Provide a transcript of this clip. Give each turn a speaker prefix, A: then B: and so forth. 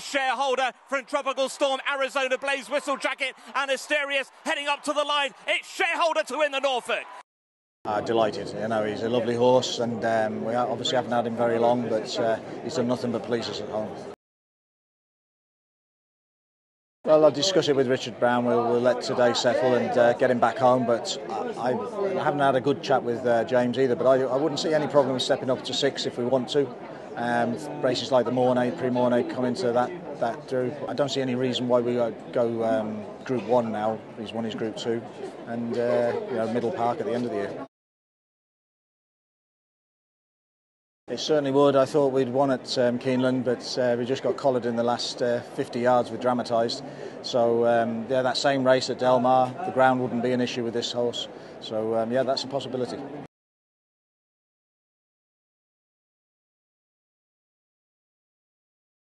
A: shareholder from Tropical Storm, Arizona Blaze, Whistle Jacket, and Asterius heading up to the line. It's shareholder to win the Norfolk.
B: Uh, delighted. You know, he's a lovely horse, and um, we obviously haven't had him very long, but uh, he's done nothing but please us at home. Well, I'll discuss it with Richard Brown. We'll, we'll let today settle and uh, get him back home. But I, I, haven't had a good chat with uh, James either. But I, I, wouldn't see any problem with stepping up to six if we want to. Um, races like the Morny, Pre-Mornay come into that that group. I don't see any reason why we go um, Group One now. He's won his Group Two, and uh, you know Middle Park at the end of the year. It certainly would. I thought we'd won at um, Keeneland, but uh, we just got collared in the last uh, 50 yards with dramatised. So um, yeah, that same race at Del Mar, the ground wouldn't be an issue with this horse. So um, yeah, that's a possibility.